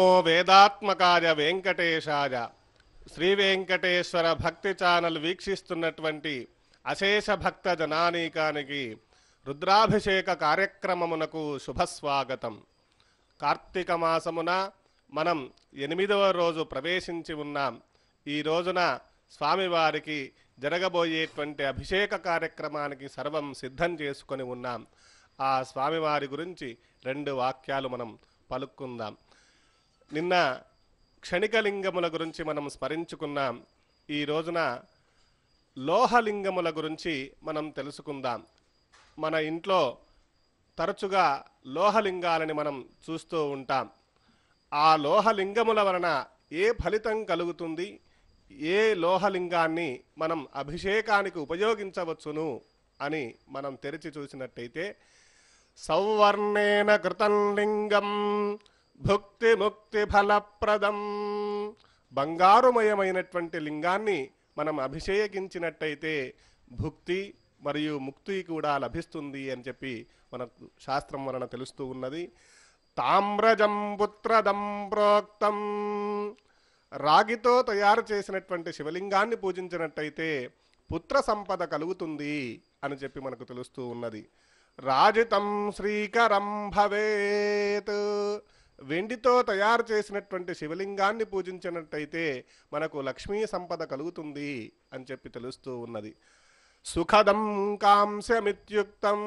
నమో వేదాత్మకాయ వెంకటేశాయ. శ్రీ వెంకటేశ్వర భక్తి ఛానల్ వీక్షిస్తున్నటువంటి అశేష భక్త జనానీకానికి రుద్రాభిషేక కార్యక్రమమునకు శుభస్వాగతం. కార్తీక మాసమున మనం ఎనిమిదవ రోజు ప్రవేశించి ఉన్నాం. ఈ రోజున స్వామివారికి జరగబోయేటువంటి అభిషేక కార్యక్రమానికి సర్వం సిద్ధం చేసుకొని ఉన్నాం. ఆ స్వామివారి గురించి రెండు వాక్యాలు మనం పలుక్కుందాం. నిన్న క్షణికలింగముల గురించి మనం స్మరించుకున్నాం. ఈ రోజున లోహలింగముల గురించి మనం తెలుసుకుందాం. మన ఇంట్లో తరచుగా లోహలింగాలని మనం చూస్తూ ఉంటాం. ఆ లోహలింగముల వలన ఏ ఫలితం కలుగుతుంది? ఏ లోహలింగాన్ని మనం అభిషేకానికి ఉపయోగించవచ్చును అని మనం తెరిచి చూసినట్టయితే సౌవర్ణేన కృతం లింగం భుక్తి ముక్తి ఫలప్రదం. బంగారుమయమైనటువంటి లింగాన్ని మనం అభిషేకించినట్టయితే భుక్తి మరియు ముక్తి కూడా లభిస్తుంది అని చెప్పి మనకు శాస్త్రం వలన తెలుస్తూ ఉన్నది. తామ్రజం పుత్రదం ప్రోక్తం. రాగితో తయారు చేసినటువంటి శివలింగాన్ని పూజించినట్టయితే పుత్ర సంపద కలుగుతుంది అని చెప్పి మనకు తెలుస్తూ ఉన్నది. రాజితం శ్రీకరం భవేత్. వెండితో తయారు చేసినటువంటి శివలింగాన్ని పూజించినట్టయితే మనకు లక్ష్మీ సంపద కలుగుతుంది అని చెప్పి తెలుస్తూ ఉన్నది. సుఖదం కాంస్యమిత్యుక్తం.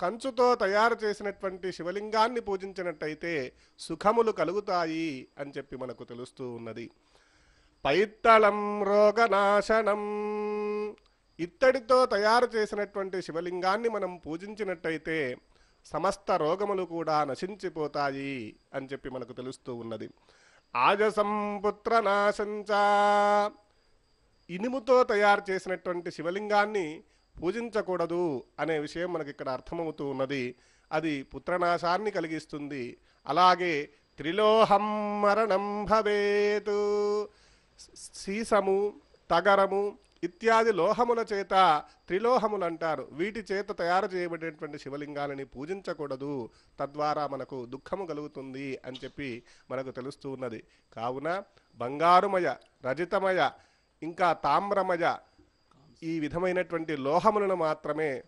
కంచుతో తయారు చేసినటువంటి శివలింగాన్ని పూజించినట్టయితే సుఖములు కలుగుతాయి అని చెప్పి మనకు తెలుస్తూ ఉన్నది. పైత్తళం రోగనాశనం. ఇత్తడితో తయారు చేసినటువంటి శివలింగాన్ని మనం పూజించినట్టయితే సమస్త రోగములు కూడా నశించిపోతాయి అని చెప్పి మనకు తెలుస్తూ ఉన్నది. ఆజసం పుత్రనాశంచా ఇనుముతో తయారు చేసినటువంటి శివలింగాన్ని పూజించకూడదు అనే విషయం మనకి ఇక్కడ అర్థమవుతూ ఉన్నది. అది పుత్రనాశాన్ని కలిగిస్తుంది. అలాగే త్రిలోహం మరణం భవేతు. సీసము తగరము ఇత్యాది లోహముల చేత త్రిలోహములు అంటారు వీటి చేత తయారు చేయబడినటువంటి శివలింగాలని పూజించకూడదు. తద్వారా మనకు దుఃఖము కలుగుతుంది అని చెప్పి మనకు తెలుస్తూ ఉన్నది. కావున బంగారుమయ రజితమయ ఇంకా తామ్రమయ ఈ విధమైనటువంటి లోహములను మాత్రమే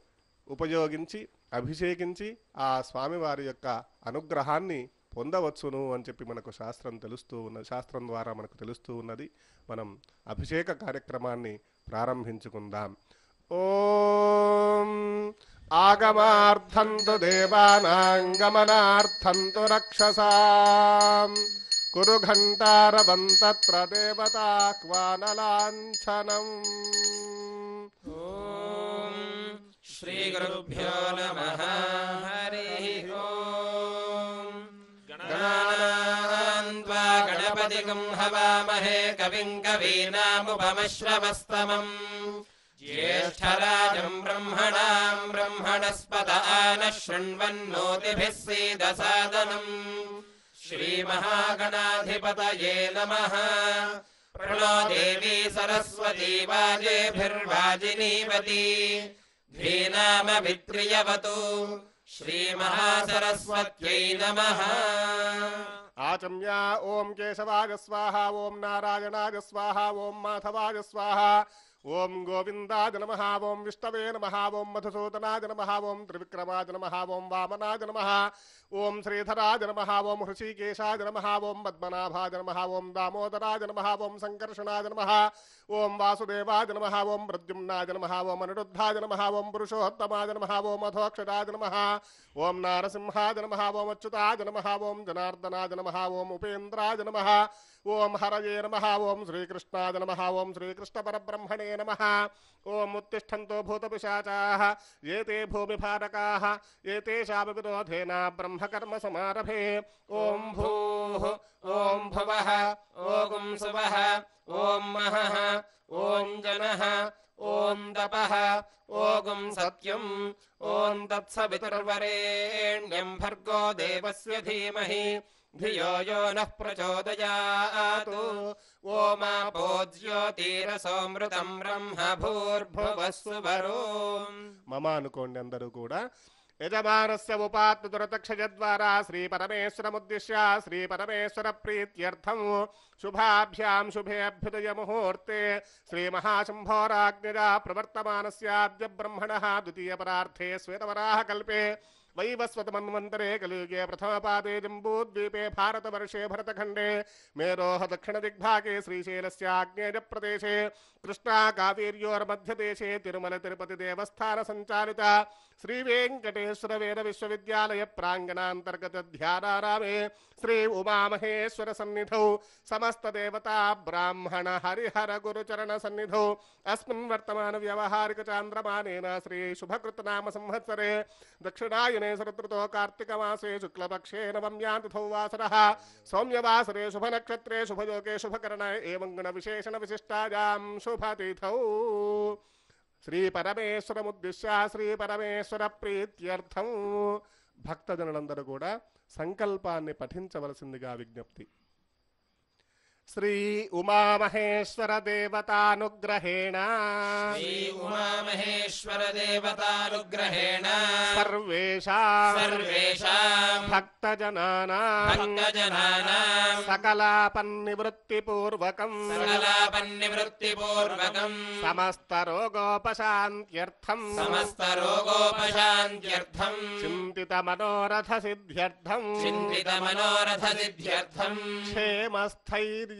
ఉపయోగించి అభిషేకించి ఆ స్వామివారి యొక్క అనుగ్రహాన్ని పొందవచ్చును అని చెప్పి మనకు శాస్త్రం తెలుస్తూ ఉన్నది శాస్త్రం ద్వారా మనకు తెలుస్తూ ఉన్నది. మనం అభిషేక కార్యక్రమాన్ని ప్రారంభించుకుందాం ఓం ఆగమార్థంతు దేవానాంగమనార్థంతు రక్షసాం కురు ఘంటారవంతత్ర దేవతాక్వానలాంఛనం ॐ श्रीगुरुभ्यो नमः हरिः ॐ गणानान्त्वा हवामहे कविं कवीनामुपमश्रवस्तमम्। ज्येष्ठराजम् ब्रह्मणाम् ब्रह्मणस्पत नः शृण्वन्नोतिभिः सीदसादनम्। श्रीमहागणाधिपतये नमः। प्रणो देवी सरस्वती वाजेभिर्वाजिनीवती। धीनामभित्रियवतु श्रीमहासरस्वत्यै नमः आचम्या ॐ केशवागस्वाहा ॐ नारायणागस्वाहा ॐ माधवागस्वाहा ಓಂ ಗೋವಿಂದಾಜ ನಮಃ ಓಂ ವಿಷ್ಣವೇ ನಮಃ ಓಂ ಮಧುಸೂದನಾಜ ನಮಃ ಓಂ ತ್ರಿವಿಕ್ರಮಾಜ ನಮಃ ಓಂ ವಾಮನಾಜ ನಮಃ ಓಂ ಶ್ರೀಧರಾಜ ನಮಃ ಓಂ ಹೃಷಿಕೇಶಾಜ ನಮಃ ಓಂ ಪದ್ಮನಾಭಾಜ ನಮಃ ಓಂ ದಾಮೋದರಾಜ ನಮಃ ಓಂ ಸಂಕರ್ಷಣಾಜ ನಮಃ ಓಂ ವಾಸುದೇವಾಜ ನಮಃ ಓಂ ಪ್ರದ್ಯುಮ್ನಾಜ ನಮಃ ಓಂ ಅನಿರುದ್ಧಾಜ ನಮಃ ಓಂ ಪುರುಷೋತ್ತಮಾಜ ನಮಃ ಓಂ ಅಧೋಕ್ಷರಾಜ ನಮಃ ಓಂ ನಾರಸಿಂಹಾಜ ನಮಃ ಓಂ ಅಚ್ಯುತಾಜ ನಮಃ ಓಂ ಜನಾರ್ದನಾಜ ನಮಃ ಓಂ ಉಪೇಂದ್ರಾಜ ನಮಃ ओम् हरये नमः ॐ श्रीकृष्णाज नमः ॐ श्रीकृष्णपरब्रह्मणे नमः ओम् उत्तिष्ठन्तो भूतपिशाचाः एते भूमिभातकाः एतेषापि विरोधेन ब्रह्मकर्मसमारभे ओम् भूः ओम् भुवः ओगुं सवः ओम् महः ओम् जनः ॐ दपः ओंसवितर्वरेण्यम् भर्गो देवस्य धीमहि धियो यो नः प्रचोदयातु ओमापो ज्योतिरसोऽमृतम् ब्रह्म भूर्भुवः सुवरो మమ అనుకోండి అందరూ కూడా యజమానస్య ఉపాత్తురతక్షయద్వారా శ్రీపరమేశ్వరముద్దిశ్య శ్రీపరమేశ్వరప్రీత్యర్థం శుభాభ్యాం శుభే అభ్యుదయ ముహూర్తే శ్రీమహాశంభోరాజ్ఞగా ప్రవర్తమానస్యాద్య బ్రహ్మణः ద్వితీయపరార్థే శ్వేతవరాహ కల్పే वैवस्वतमन्वन्तरे कलियुगे प्रथमपादे जम्बूद्वीपे भारतवर्षे भरतखंडे मेरोह दक्षिण दिग्भागे श्रीशैलस्य आग्नेय प्रदेशे कृष्णा कावेरियोर मध्यदेशे तिरुमल तिरुपति देवस्थान संचालिता श्रीवेङ्कटेश्वरवेदविश्वविद्यालय प्राङ्गणान्तर्गतध्यानारामे श्री उमामहेश्वरसन्निधौ समस्तदेवता ब्राह्मण हरिहर गुरुचरणसन्निधौ अस्मिन् वर्तमानव्यवहारिकचान्द्रमानेन श्री शुभकृतनाम संवत्सरे दक्षिणायने शरदृतो कार्तिकमासे शुक्लपक्षे नवम्यां तिथौ वासरः सौम्यवासरे शुभनक्षत्रे शुभयोगे शुभकरण एवं శ్రీ పరమేశ్వరముద్దిశ శ్రీ పరమేశ్వర ప్రీత్యర్థం భక్తజనులందరూ కూడా సంకల్పాన్ని పఠించవలసిందిగా విజ్ఞప్తి. श्री उमामहेश्वर देवतानुग्रहेण श्री उमामहेश्वर देवतानुग्रहेण सर्वेषा भक्तजनाना सकलापन्निवृत्तिपूर्वकम् सकलापन्निवृत्तिपूर्वकम् समस्तरोगोपशान्त्यर्थम् समस्तरोगोपशान्त्यर्थम् चिन्तितमनोरथसिद्ध्यर्थम् चिन्तितमनोरथसिद्ध्यर्थम् क्षेमस्थैर्य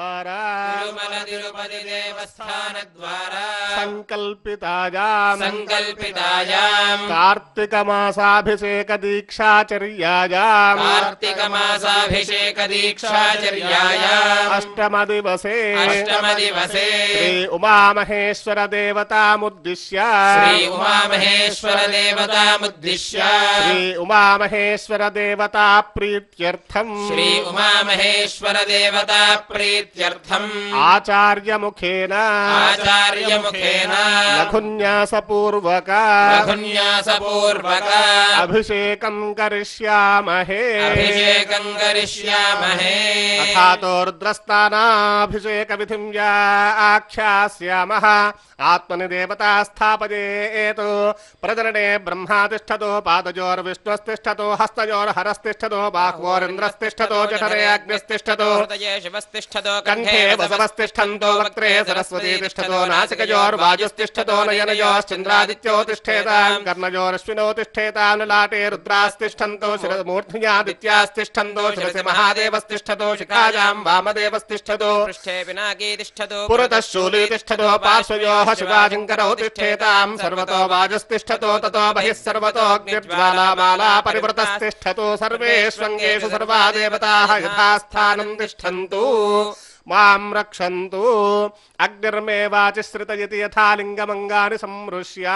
द्वारा। तिरुपति देवस्थान द्वारा संकल्पितायाम्। संकल्पितायाम्। कार्तिक मासाभिषेक दीक्षाचर्यायाम् कार्तिक मासाभिषेक दीक्षाचर्यायाम् अष्टम दिवसे अष्टम दिवसे श्री उमा महेश्वर देवतामुद्दिश्य श्री उमा महेश्वर देवतामुद्दिश्य श्री उमा महेश्वर देवता प्रीत्यर्थम् श्री उमा महेश्वर देवता प्रीत इत्यर्थम् लघुन्यास पूर्वक लघुन्यास पूर्वक अभिषेकम् करिष्यामहे। अभिषेकम् करिष्यामहे। अथातोर्द्रस्तानाभिषेक अथातोर्द्रस्तानाभिषेकविधिम् या आख्यास्यामः। आत्मनि देवता स्थापयेत्। प्रजनने ब्रह्मातिष्ठतो पादजोर्विष्णुस्तिष्ठतो हस्तयोर्हरस्तिष्ठतो बाह्वोरिन्द्रस्तिष्ठतो जठरे अग्निस्तिष्ठतो। हृदये शिवस्तिष्ठतो। तिष्ठतो कण्ठे वसवस्तिष्ठन्तो वक्त्रे सरस्वती तिष्ठतो नासिकयोर्वायुस्तिष्ठतो नयनयोश्चन्द्रादित्यो तिष्ठेताम् कर्णयोरश्विनो तिष्ठेताम् लाटे रुद्रास्तिष्ठन्तो शिरमूर्ध्न्यादित्यास्तिष्ठन्तो शिरसि महादेवस्तिष्ठतो शिखायाम् वामदेवस्तिष्ठतो पृष्ठे पिनाकी तिष्ठतो शूली पार्श्वयोः शिवाजिङ्करौ तिष्ठेताम् सर्वतो वायुस्तिष्ठतो ततो बहिः सर्वतोऽग्निर्ज्वालामाला परिवृतस्तिष्ठतो सर्वेष्वङ्गेषु सर्वा देवताः तिष्ठन्तु। माम् रक्षन्तु। अग्निर्मे वाचिश्रित इति यथा लिङ्गमङ्गानि संमृश्य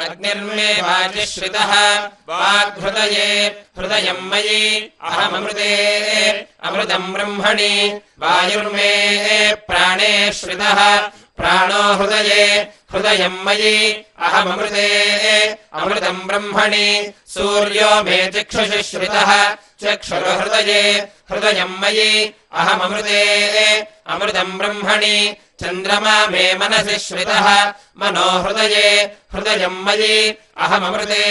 अग्निर्मे वाचिश्रितः वाग्हृदये हृदयम् मयि अहमृते अमृतम् ब्रह्मणि। वायुर्मे प्राणे श्रितः प्राणो हृदये हृदयम् मयि अहमृते अमृतम् ब्रह्मणि। सूर्यो मे चक्षु श्रितः चक्षुर्हृदये हृदयम् मयि अहममृते अमृतम् ब्रह्मणि चन्द्रमा मे मनसि श्रितः मनो हृदये हृदयम् मयि अहममृते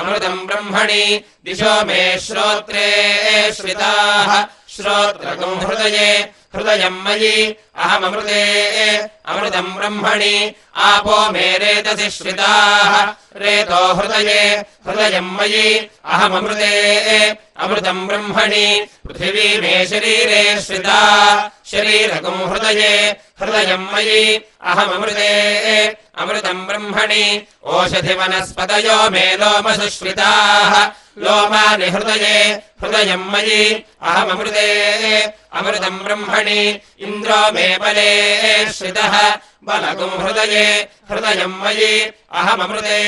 अमृतम् ब्रह्मणि दिशो मे श्रोत्रे श्रिताः श्रोत्रकम् हृदये हृदयम् मयि अहममृते अमृतम् ब्रह्मणि आपो मे रेतसि श्रिताः। रेतो हृदये हृदयम् मयि अहममृते अमृतम् ब्रह्मणि पृथिवी मे शरीरे श्रिता। शरीरकम् हृदये हृदयम् मयि अहममृते अमृतम् ब्रह्मणि। ओषधिवनस्पतयो मे लोमसु श्रिताः लोमानि हृदये हृदयम् मयि अहममृते अमृतम् ब्रह्मणि इन्द्रो मे बले श्रितः बलगुम् हृदये हृदयम् मयि अहममृते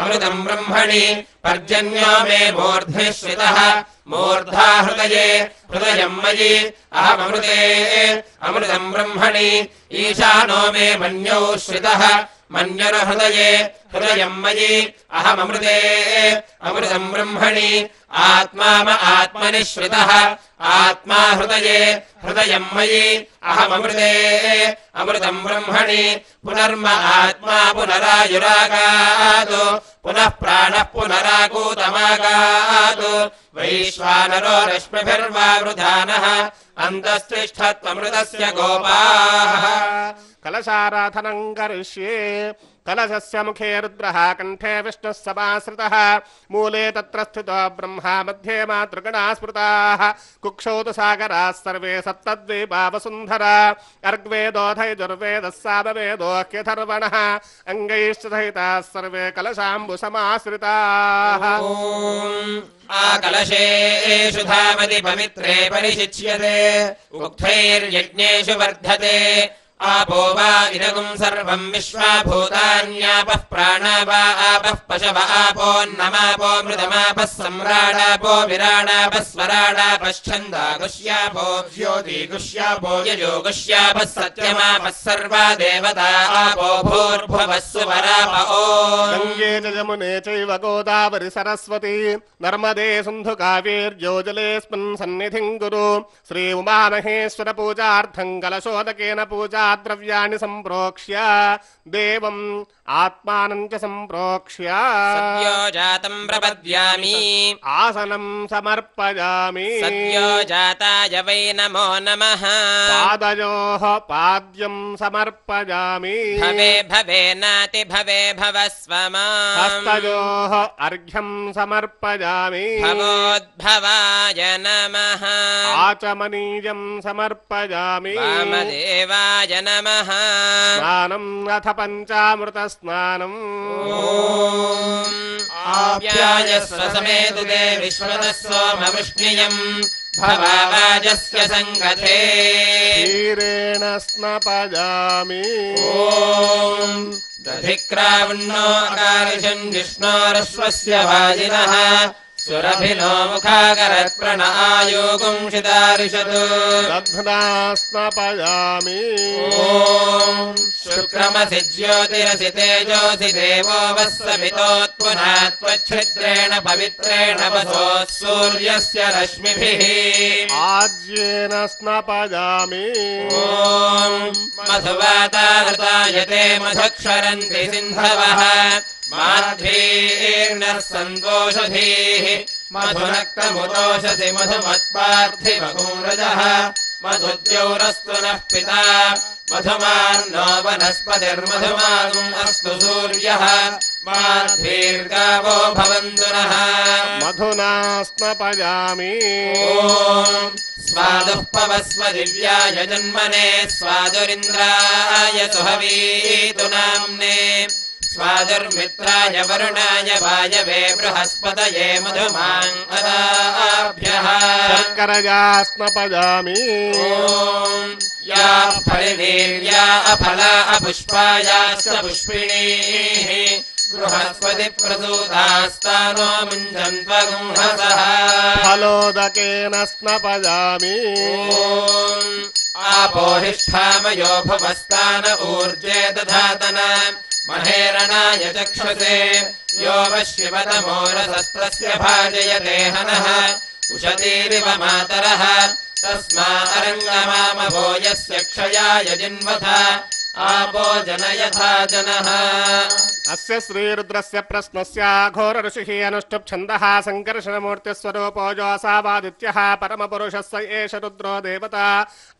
अमृतम् ब्रह्मणि पर्जन्यो मे मूर्ध्नि श्रितः मूर्धा हृदये हृदयम् मयि अहममृते अमृतम् ब्रह्मणि ईशानो मे मन्यौ श्रितः मन्युर्हृदये हृदयम् मयि अहममृते अमृतम् ब्रह्मणि आत्मा म आत्मनि श्रितः आत्मा हृदये हृदयम् मयि अहममृते अमृतम् ब्रह्मणि पुनर्म आत्मा पुनरायुरागात् पुनः प्राणः पुनराकूतमागात् वैश्वानरो रश्मिभिर्वावृधानः अन्तस्तिष्ठत्वमृतस्य गोपाः। कलशाराधनम् करिष्ये कलशस्य मुखे रुद्रः कण्ठे विष्णुः समाश्रितः मूले तत्र स्थितो ब्रह्मा मध्ये मातृगणा स्मृताः। कुक्षौ तु सागराः सर्वे सप्तद्वीपा वसुन्धरा। अर्ग्वेदोधयजुर्वेदः सामवेदोऽख्यथर्वणः अङ्गैश्च सहिताः सर्वे कलशाम्बुसमाश्रिताः। आकलशेषु धावति पवित्रे परिशिच्यते। उक्थैर्यज्ञेषु वर्धते आपो वा इदगुम् सर्वम् विश्वा भूतान्यापः प्राणा वा आपः पशव आपोन्नमापो मृतमापः सम्राडापो विराडापः स्वराडापश्छन्दा गुष्यापो ज्योति गुष्यापो यजो गुष्यापः सत्यमापः सर्वा देवता आपो भूर्भुवः सुवराप ओ। गङ्गे च यमुने चैव गोदावरि सरस्वती। नर्मदे सिन्धु कावेर्योजलेऽस्मिन् सन्निधिम् कुरु श्री उमामहेश्वर पूजार्थम् कलशोदकेन पूजा द्रव्याणि सम्प्रोक्ष्य देवम् आत्मानम् च सम्प्रोक्ष्य सद्यो जातम् प्रपद्यामि आसनम् समर्पयामि सद्यो जाताय वै नमो नमः पादयोः पाद्यम् समर्पयामि भवे भवे नाति भवे भवस्व हस्तयोः अर्घ्यम् समर्पयामि भवोद्भवाय नमः आचमनीयम् समर्पयामि वामदेवाय नमः। स्नानम् अथ पञ्चामृतस्नानम् आप्यायस्व समेतु ते विश्वतः सोमवृष्ण्यम् भवावाजस्य सङ्गते। क्षीरेण स्नपयामि ॐ दधिक्रावण्णो अकारिषम् जिष्णोरश्वस्य वाजिनः सुरभिनो मुखाकरत्प्रण आयोगुम् शितारिषत् दध्ना स्नपयामि ॐ शुक्रमसि ज्योतिरसि तेजोऽसि देवो वः सवितोत्पुना त्वच्छिद्रेण पवित्रेण वसोः सूर्यस्य रश्मिभिः। आज्येन स्नपयामि। ॐ मधुवातारतायते मधुक्षरन्ति सिन्धवः माध्वीर्नः सन्तोषधीः मधुनक्तमुदोषसि मधुमत्पार्थिवगोरजः मधुद्यौरस्तु नः पिता। मधुमान्नो वनस्पतिर्मधुमागुम् अस्तु सूर्यः। माध्वीर्गावो भवन्तु नः। मधुना स्नपयामि ॐ स्वादुः पवस्व दिव्याय जन्मने स्वादुरिन्द्राय सुहवीतु नाम्ने स्वादुर्मित्राय वरुणाय वायवे बृहस्पतये मधुमाङ्गदाभ्यः ॐ या फलिनीर्या अफला अपुष्पायाश्च पुष्पिणीः। बृहस्पति प्रसूतास्तानो मुञ्जन्त्वगुंहसः। फलोदकेन स्नपयामि ॐ आपोहिष्ठामयो भवस्तान ऊर्जे दधातन। महेरणाय चक्षुषे यो वशिवतमोरसस्त्रस्य भाजयते हनः। उशतीरिव मातरः तस्मा अरङ्गमामभो यस्य क्षयाय जिन्वथ। आपो जनयथा जनः। अस्य श्रीरुद्रस्य प्रश्नस्य घोर ऋषिः अनुष्टुप् छन्दः सङ्कर्षणमूर्तिस्वरूपो जोऽसावादित्यः परमपुरुषः स एष रुद्रो देवता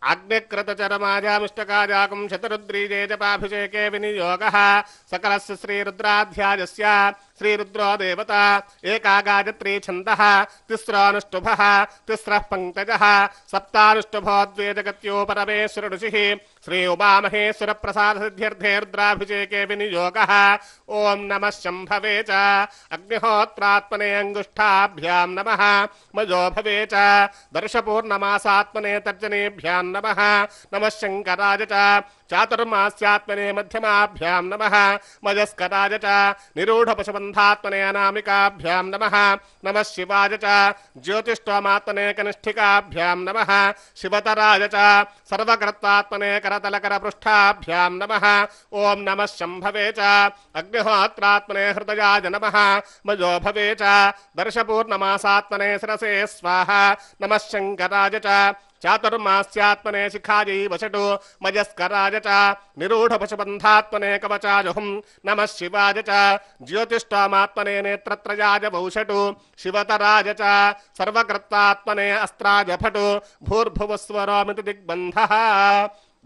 अग्निकृतचरमाजामिष्टकाजाकुं शतरुद्रीजे जपाभिषेके विनियोगः। सकलस्य श्रीरुद्राध्यायस्य श्रीरुद्रो देवता एका गायत्री छन्दः, तिस्रानुष्टुभः, तिस्रः पङ्कजः, सप्तानुष्टुभो द्वे जगत्यो परमेश्वर ऋषिः श्री उमामहेश्वर प्रसाद सिद्ध्यर्थे रुद्राभिषेके विनियोगः। ॐ नमः शम्भवे च। अग्निहोत्रात्मने अङ्गुष्ठाभ्यां नमः। मजो भवे च। दर्शपूर्णमासात्मने तर्जनेभ्यां नमः। नमः शङ्कराय च। चातुर्मास्यात्मने मध्यमाभ्यां नमः। मयस्कराय च। निरूढपशबन्धात्मने अनामिकाभ्यां नमः। नमः शिवाय च। ज्योतिष्ठमात्मने कनिष्ठिकाभ्यां नमः। शिवतराय च। सर्वकर्तात्मने नमः। नमः अग्निहोत्रात्मने हृदयाय नमः। मयो भवे दर्शपूर्णमासात्मने शिरसे स्वाहा। नमः शङ्कराय च। चातुर्मास्यात्मने शिखायै वषटु मयस्कराय च निरूढपशुबन्धात्मने कवचाजुहुं नमः शिवाय च। ज्योतिष्ठामात्मने नेत्रत्रयाय वौषटु शिवतराय च। सर्वकर्तात्मने अस्त्राय फटु भूर्भुवस्वरोमिति दिग्बन्धः।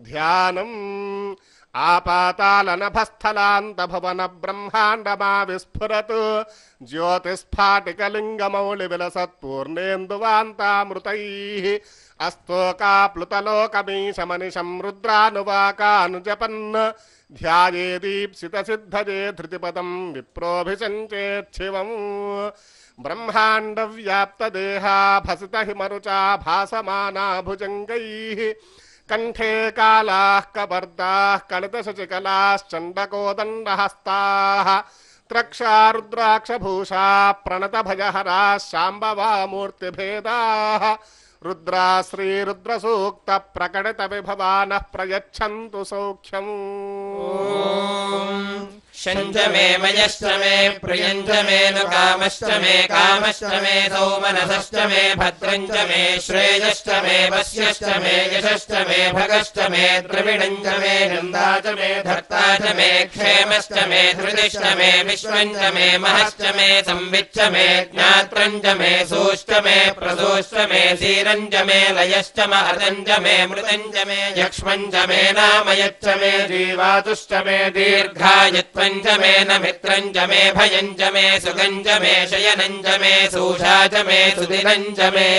ध्यानम्। आपातालनभस्थलान्तभुवन ब्रह्माण्डमा विस्फुरतु ज्योतिस्फाटिकलिङ्गमौलिविलसत्पूर्णेन्दुवान्तामृतैः अस्तोकाप्लुतलोकमीशमनिशं रुद्रानुवाकानुजपन् ध्याये दीप्सितसिद्धये धृतिपदं विप्रोऽभिषञ्चेच्छिवम् ब्रह्माण्डव्याप्तदेहाभसितहिमरुचा भासमाना भुजङ्गैः कण्ठे कालाः कबर्दाः कलितशचिकलाश्चण्डकोदण्डहस्ताः प्रणत प्रणतभयहराः शाम्बवा मूर्तिभेदाः रुद्रा श्रीरुद्रसूक्तप्रकटितविभवानः प्रयच्छन्तु सौख्यम् शञ्च मे मयश्च मे नु कामश्च मे कामश्च मे सौमनसश्च मे भद्रञ्च मे श्रेयश्च मे वश्यश्च मे यशश्च मे भगश्च मे द्रविणञ्च मे नन्दा च मे धर्ता च मे क्षेमश्च मे धृतिश्च मे विश्वञ्च मे महश्च मे संविच्च मे ज्ञात्रञ्च मे सूश्च मे प्रसूश्च मे धीरञ्च मे लयश्च महदञ्च मे मृतञ्च मे यक्ष्मञ्च मे नामयच्च मे जीवातुश्च मे दीर्घायत्वञ्च मे न मित्रञ्च मे भयञ्च मे सुगञ्च मे शयनञ्च मे सूषा च मे सुदिनञ्च मे।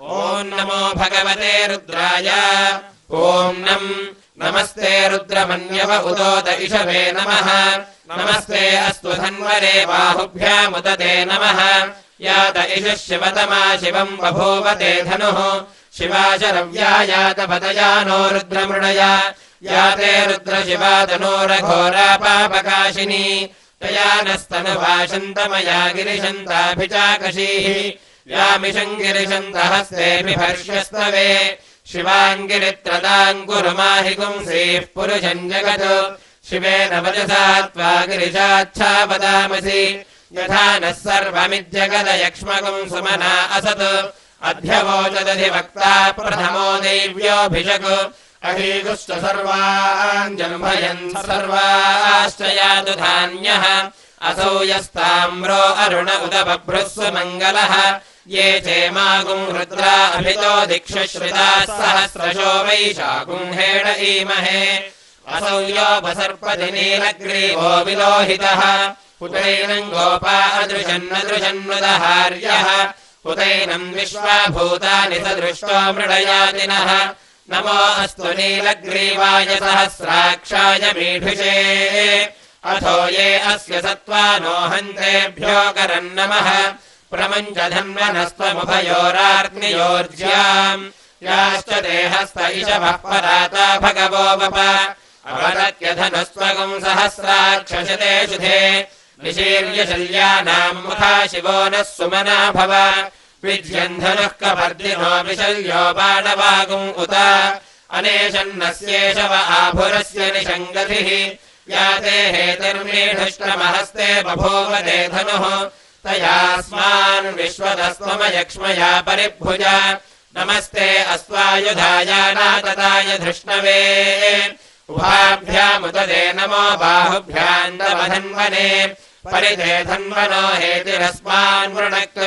ॐ नमो भगवते रुद्राय। ॐ नम् नमस्ते रुद्रमन्यव उदोत इषवे नमः। नमस्ते अस्तु धन्वरे बाहुभ्यामुदते नमः। यात इषः शिवतमा शिवम् बभूवते धनुः। शिवा यात पदया नो रुद्रमृणया याते रुद्रशिवा तनोरघोरा पापकाशिनी। तया नस्तनुभाषन्तमया गिरिशन्ताभिचाकशीः भर्ष्यस्तवे। शिवाङ्गिरित्रदाङ्कुरुमाहि पुंसीः पुरुषम् जगत्। शिवेन वजसा त्वा गिरिशाच्छा वदामसि। यथा नः सर्वमिद्यगदयक्ष्मगुम् सुमना असत्। अध्यवोचदधिवक्ता प्रथमो देव्योऽभिषक् अहीगुश्च सर्वान् जम्भयन् सर्वाश्च यातु धान्यः। असौ यस्ताम्रो अरुण उद बभ्रुस्व मङ्गलः। ये चेमागुम् रुद्रा अभितो दिक्षुश्रिताः सहस्रशो वैशाकुम्हेण ईमहे। असौ योपसर्पति नीलग्रीवो विलोहितः। उतैनम् गोपा अदृशन्नदृशन्नुदहार्यः उतैनम् विश्वाभूतानि स दृष्टो मृडयातिनः नमो अस्तु नीलग्रीवाय सहस्राक्षाय मीढुषे अथो ये अस्य सत्त्वानो हन्तेभ्यो करम् नमः प्रमञ्च धन्वनस्त्वमुभयोरार्ग्नियोर्ज्याम् याश्च पराता भगवो वप। अवरत्यधनुस्त्वगुम् सहस्राक्षशते शुधे निशीर्यशल्यानाम् मुखा शिवो नः सुमना भव विज्यन्धनुः कपर्दिनो विशल्यो बाणवागुम् उत। अनेशन्नस्येष व आभुरस्य निषङ्गतिः याते हेतिर्मीढुष्टमहस्ते बभूव ते धनुः। तयास्मान् विश्वदस्त्वमयक्ष्मया परिभुज। नमस्ते वृणक्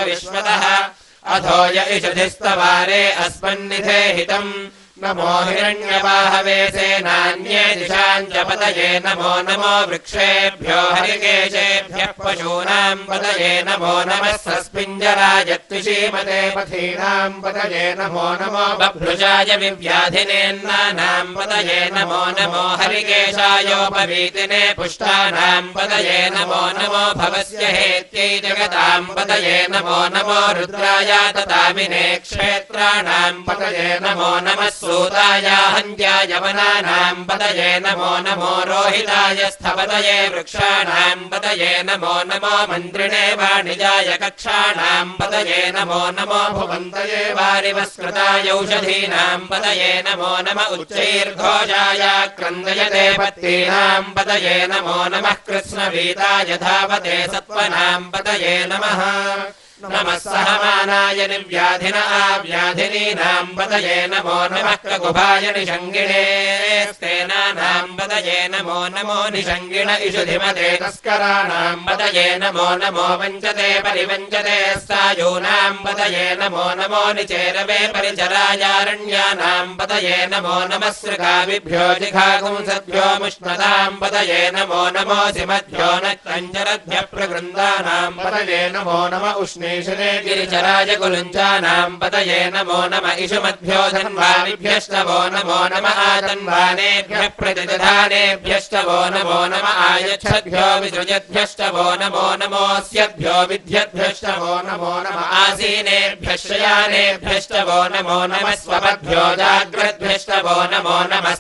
अथो य इषधिस्तवारे अस्मन्निधे हितम् नमो हिरण्यवाहवे सेनान्ये दिशाम् च पतये नमो नमो वृक्षेभ्यो हरिकेशेभ्यः पशूनाम् पतये नमो नमः सस्पिञ्जराय त्विषीमते पथीनाम् पतये नमो नमो बभ्रुजाय विव्याधिनेन्नानाम् पतये नमो नमो हरिकेशायोपवीतिने पुष्टानाम् पतये नमो नमो भवस्य हेत्यै जगताम् पतये नमो नमो रुद्राय ततामिने क्षेत्राणाम् पतये नमो नमः सूताय हन्त्याय वनानाम् पतये नमो नमो रोहिताय स्थपतये वृक्षाणाम् पतये नमो नमो मन्त्रिणे वाणिजाय कक्षाणाम् पतये नमो नमो भुवन्तये वारिवस्कृताय औषधीनाम् पतये नमो नम उच्चैर्घोषाय क्रन्दयते पत्तीनाम् पतये नमो नमः कृष्णवीताय धावते सत्त्वनाम् पतये नमः नमः सहमानाय निव्याधिन आव्याधिनीनाम् पतये नमो नमः ककुभाय निषङ्गिणे स्तेनानाम् पतये नमो नमो निषङ्गिण इषुधिमते तस्कराणाम् पतये नमो नमो वञ्चते परिवञ्चते सायूनाम् पतये नमो नमो निचेरवे परिचरायारण्यानाम् पतये नमो नमः सृगाविभ्यो जिघागुंसद्भ्यो मुष्मताम् पतये नमो नमो सिमद्भ्यो न कञ्जरद्भ्यः प्रवृन्दानाम् पतये नमो नम उष्णेशने गिरिचराय कुलुञ्चानाम् पतये नमो नम इषुमद्भ्यो धन्वानिभ्यश्च वो नमो नम आतन्वानेभ्यः प्रतिदधानेभ्यश्च वो नमो नम आयच्छद्भ्यो वो नमो नमोऽस्यभ्यो विद्यद्भ्यश्च वो नमो नम आसीनेभ्यः शयानेभ्यश्च वो नमो नमः स्वपद्भ्यो जाग्रद्भ्यश्च वो नमो नमो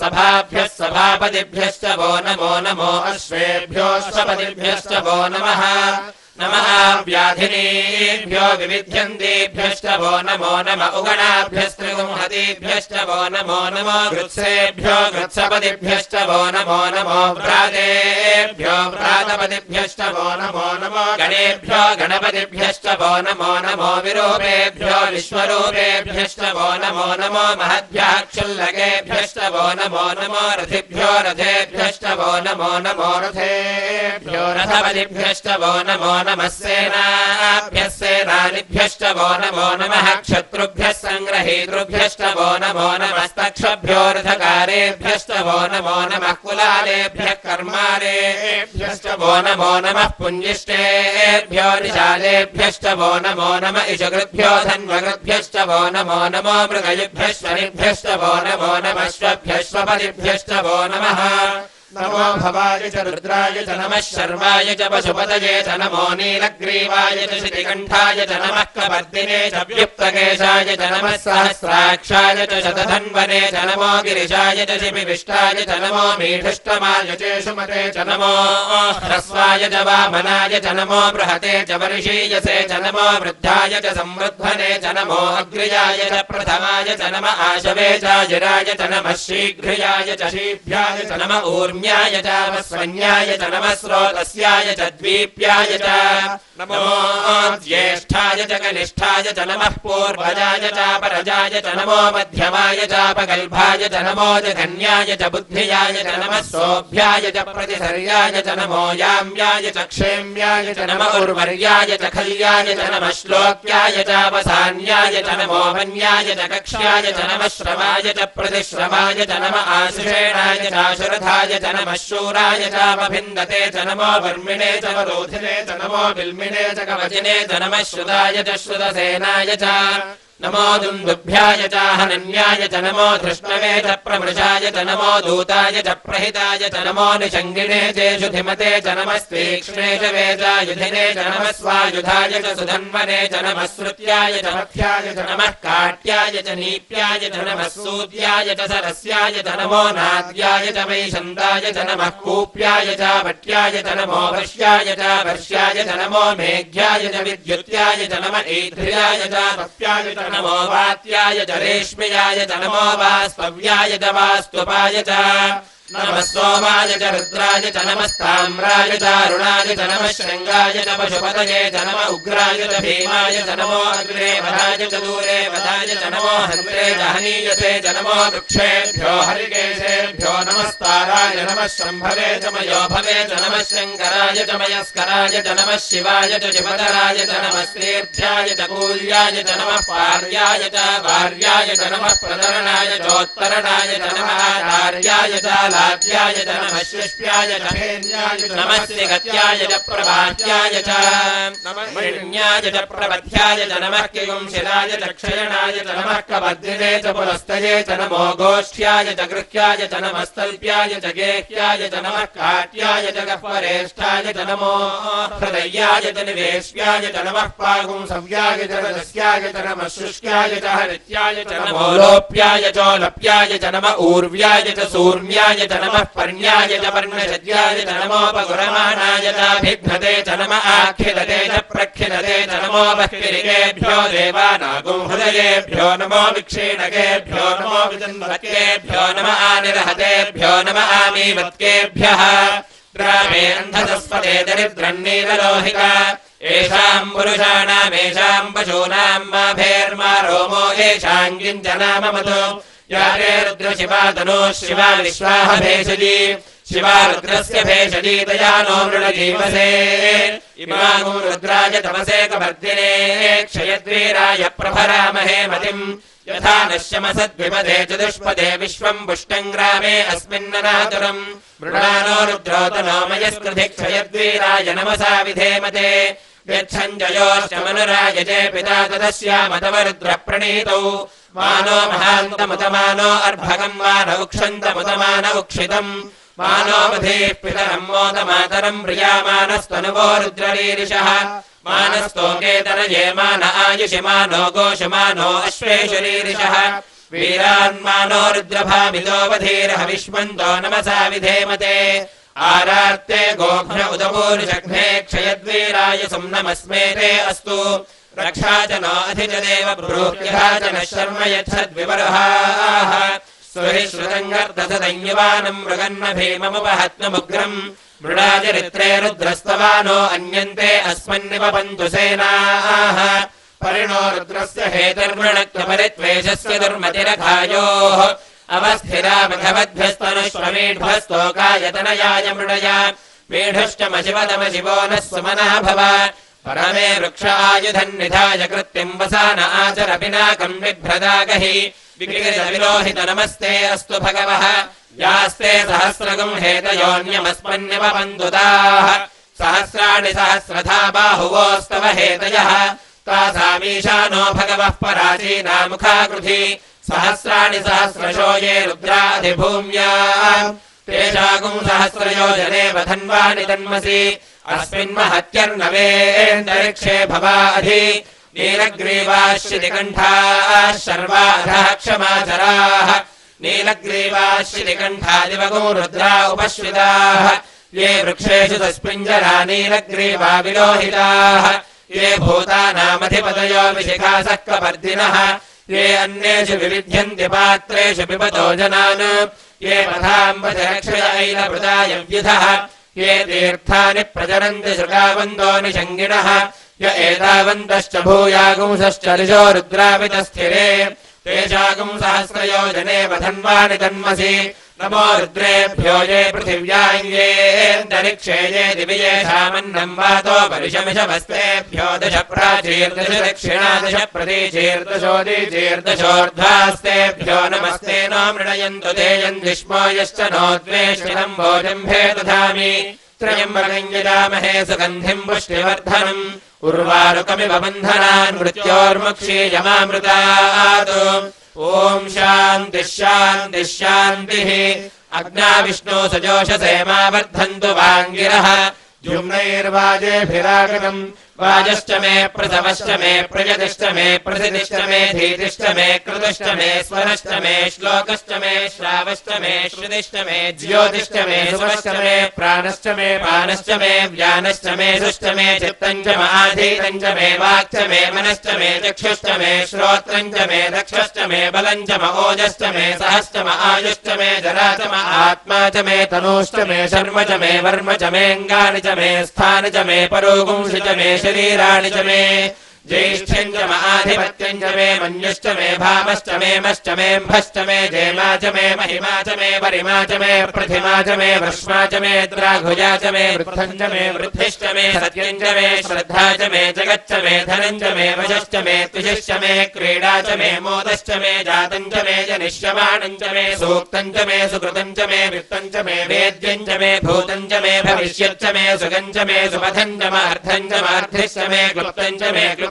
सभाभ्यः सभापतिभ्यश्च वो नमो नमो अश्वेभ्योऽश्वपतिभ्यश्च वो नमः नमः व्याधिनीभ्यो विविध्यन्तेभ्यश्च वो नमो नम उगणाभ्यस्त्रिगुंहतीभ्यश्च वो नमो नमो गृत्सेभ्यो गृत्सपतिभ्यश्च वो नमो नमो व्रातेभ्यो व्रातपतिभ्यश्च वो नमो नमो गणेभ्यो गणपतिभ्यश्च वो नमो नमो विरूपेभ्यो विश्वरूपेभ्यश्च वो नमो नमो महद्भ्यः क्षुल्लकेभ्यश्च वो नमो नमो रथिभ्यो रथेभ्यश्च वो नमो नमो रथेभ्यो रथपतिभ्यश्च वो नमो नमः सेनाभ्यः सेनानिभ्यश्च वो नमो नमः, क्षत्रुभ्यः सङ्ग्रहीतृभ्यश्च वो नमो नमस्तक्षभ्यो रथकारेभ्यश्च वो नमो नमः कुलालेभ्यः कर्मारेभ्यश्च वो नमो नमः पुञ्जिष्टेभ्यो निशालेभ्यश्च वो नमो नम इषकृभ्यो धन्वकृभ्यश्च वो नमो नमो मृगयुभ्यश्वनिभ्यश्च वो नमो नमश्वभ्यश्वपतिभ्यश्च वो नमः। नमो भवाय च रुद्राय च नमः शर्वाय च पशुपतये च नमो नीलग्रीवाय च शितिकण्ठाय च नमः कपर्दिने च व्युक्तकेशाय च नमः सहस्राक्षाय च शतधन्वने च नमो गिरिशाय च शिपिविष्टाय च चेषुमते च नमो ह्रस्वाय च वामनाय च नमो बृहते च वर्षीयसे च नमो वृद्धाय च संवृद्धने च नमो अग्र्याय च प्रथमाय च नम आशवे च जिराय शीभ्याय च नम ऊर्म्याय च वस्वन्याय च नमः स्रोतस्याय च द्वीप्याय च। नमो ज्येष्ठाय च कनिष्ठाय च नमः पूर्वजाय च परजाय च नमो मध्यमाय चापगल्भाय च नमो जघन्याय च बुद्धियाय च नमः सोऽभ्याय च प्रतिसर्याय च नमो याम्याय च क्षेम्याय च नम उर्वर्याय च खल्याय च नमः श्लोक्याय चावसान्याय च नमो वन्याय च कक्ष्याय च नमः श्रवाय च प्रतिश्रवाय च नम आश्रेणाय चाशुरथाय च नमः शूराय चापभिन्दते च नमो वर्मिणे च वरोधिने च नमो बिल्मिणे च कवचिने च नमः श्रुताय च श्रुतसेनाय च नमो दुन्दुभ्याय च हनन्याय च नमो धृष्णवे च प्रमृषाय च नमो दूताय च प्रहिताय च नमो निषङ्गिणे चेषु धिमते च नमस्तीक्ष्णे च वेजायुधिने च नमः स्वायुधाय च सुधन्वने च नमः श्रुत्याय च मथ्याय च नमः काट्याय च नीप्याय च नमः सूद्याय च सरस्याय च नमो नाद्याय च वैशन्ताय च नमः कूप्याय च भट्याय च नमो वर्ष्याय च वर्ष्याय च नमो मेघ्याय च विद्युत्याय च नम ईध्र्याय च च नमो वात्याय च रेश्म्याय च नमो वास्पव्याय च वास्तुपाय च नमः सोमाय च रुद्राय च नमस्ताम्राय च अरुणाय च नमः शृङ्गाय च पशुपतये च नम उग्राय च भीमाय च नमो अग्रे वधाय च दूरे वधाय च नमो हन्त्रे च च नमो वृक्षेभ्यो हरिकेशेभ्यो नमस्ताराय नमः शम्भवे च च नमः शङ्कराय च मयस्कराय च नमः शिवाय च शिवतराय च नमः श्रीर्भ्याय च कूल्याय च नमः पार्याय च च नमः प्रतरणाय चोत्तरणाय च नमः आचार्याय च प्रभात्याय च नमः शिष्याय च नमस्ति गत्याय च प्रभात्याय च नमः च प्रबध्याय च नमः किगुंशिलाय च क्षयणाय च नमः कवद्दिने च पुरस्तये च नमो गोष्ठ्याय च गृह्याय च नमस्तल्प्याय च गेह्याय च नमः काट्याय च गह्वरेष्ठाय च नमो हृदयाय च निवेश्याय च नमः पागुंसव्याय च रजस्याय च नमः शुष्क्याय च हरित्याय च नमो लोप्याय चोलप्याय च नम ऊर्व्याय च सूर्ण्याय च नमः पर्ण्याय च पर्णशद्याय च नमोपगुरमाणाय चाभिघ्नते च नम आख्यदते च प्रख्यदते च नमो बह्विरिकेभ्यो देवानागुं हृदयेभ्यो नमो विक्षीणकेभ्यो नमो विजन्वत्केभ्यो नम आनिरहतेभ्यो नम आमीवत्केभ्यः ग्रामे अन्धतस्पदे दरिद्रन्नीललोहिका येषाम् पुरुषाणामेषाम् पशूनाम् मा भेर्मा रोमो येषाम् किञ्चनाममतो या ते रुद्रशिवा तनोः शिवा विश्वाह भेषजी। शिवा रुद्रस्य भेषजी तया नो मृणजीवसे। इमागो रुद्राय तमसे कवर्धिने क्षयद्वीराय प्रभरामहे मतिम्। यथा नश्यमसद्विपदे चतुष्पदे विश्वम् पुष्टम् ग्रामे अस्मिन्ननातुरम् मृणानो मयस्कृति क्षयद्वीराय नमसा विधेमते तदस्यामतवरुद्रप्रणीतौ मानो महान्तमुतमानो अर्भगम् मान उक्षन्तमुतमान उक्षितम् मानो मधीः पितरम् मोदमातरम् प्रियामानस्तनुवो रुद्ररीरिषः। मानस्तोकेतनये मान आयुषि मानो गोषमानो अश्वेषुरीरिषः वीरान्मानो रुद्रभामिलोऽवधीरः विश्वन्तो नमसा विधेमते आरार्ते गोघ्न उदपूर्षघ्ने क्षयद्वीराय सुम्नमस्मे ते अस्तु। रक्षा च नो अधिजदेव ब्रूह्यः च नः शर्म यच्छद्विवरहाः। श्रुतङ्गर्दसदञ्यवानम् मृगन्न भीममुपहत्नमुग्रम्। मृडाचरित्रे रुद्रस्तवानो अन्यन्ते अस्मन्निव पन्तु सेनाः परिणो रुद्रस्य हेतुर्मृणक्तपरित्वेषस्य दुर्मतिरखायोः अवस्थिरा मघवद्भ्यस्तनुष्वमेढ्भस्तोकायतनयाय मृडया। मेढश्च मशिवदमशिवो नः सुमनः भव। परमे वृक्ष आयुधन्निधाय कृत्तिम् वसान आचर पिनाकम् बिभ्रदागहि विलोहित नमस्ते अस्तु भगवः। यास्ते सहस्रगम् हेतयोऽन्यमस्मन्यव बन्धुदाः सहस्राणि सहस्रधा बाहुवोस्तव हेतयः। तासामीशानो भगवः पराचीनामुखाकृधि सहस्राणि सहस्रशो ये रुद्राधिभूम्या। तेषागुम् सहस्रयोजने वधन्वानि तन्मसि अस्मिन्महत्यर्नवेन्दरिक्षे भवाधि। नीलग्रीवाश्रितिकण्ठाः शर्वाधः क्षमाचराः। नीलग्रीवाश्रितिकण्ठादिवगो रुद्रा उपश्रिताः ये वृक्षेषु तस्मिञ्जरा नीलग्रीवा विलोहिताः। ये भूतानामधिपतयो विशिखासः कपर्दिनः ये अन्येषु विविध्यन्ति पात्रेषु पिबतो जनान्। ये पथाम्बजरक्षयैलभृताय व्युधः ये तीर्थानि प्रचरन्ति शृगावन्दो निषङ्गिणः य एतावन्तश्च भूयागुंसश्च ऋषो रुद्रावितस्थिरे। तेषागुम् सहस्रयोजने वधन्वानि तन्मसि नमो रुद्रेभ्यो ये पृथिव्याङ्गेऽन्तरिक्षे ये दिवि येषामन्नम् वातो परिशमिषमस्तेभ्यो दश प्राचीर्दश दक्षिणा दश प्रतीचीर्दशोदीचीर्दशोर्ध्वास्तेभ्यो नमस्ते नो मृणयन्तु ते यन्दिष्मो यश्च नो द्वेष्टिनम् भोजम्भे दधामि। त्रयम्बकम् यजामहे सुगन्धिम् पुष्टिवर्धनम्। उर्वारुकमिव बन्धनान् मृत्योर्मुक्षीयमामृतात्। ॐ शान्तिः शान्तिः शान्तिः अग्ना विष्णो सजोषसेमा वर्धन्तु वाङ्गिरः। जुम्नैर्वाजेभिरागतम् वाजश्च मे प्रसवश्च मे प्रयतिश्च मे प्रसिदिश्च मे धीतिश्च मे कृतश्च मे स्वरश्च मे श्लोकश्च मे श्रावश्च मे श्रुतिश्च मे ज्योतिश्च मे सुवश्च मे प्राणश्च मे पानश्च मे व्यानश्च मे सुश्च मे चित्तम् च महाधीतम् मे वाक्च मे मनश्च मे चक्षुश्च मे श्रोत्रम् मे दक्षश्च मे बलम् च म मे सहश्च म आयुश्च मे जरा च आत्मा च मे तनूश्च मे शर्म च मे वर्म च मेऽङ्गानि च मे स्थानि च मे परोगुंसि च मे शरीराणि च मे माधिपत्यम् च मे मन्युश्च मे भामश्च मे मश्च मेऽम्भश्च मे जयमा च मे परिमा च मे प्रतिमा च मे वृष्मा च मे द्राघुजा च मे वृद्धम् च मे वृद्धिश्च मे सत्यम् च मे श्रद्धा च मे जगच्च मे धनम् च मे वशश्च मे तुषश्च मे क्रीडा च मे मोदश्च मे जातम् च मे जनिष्यमाणम् च मे सूक्तम् च मे सुकृतम् च मे वित्तम् च मे वेद्यम् च मे भूतम् च मे भविष्यच्च मे सुगम् च मे सुमथम् च मार्थम् च मार्थिश्च मे क्लुप्तम् च मे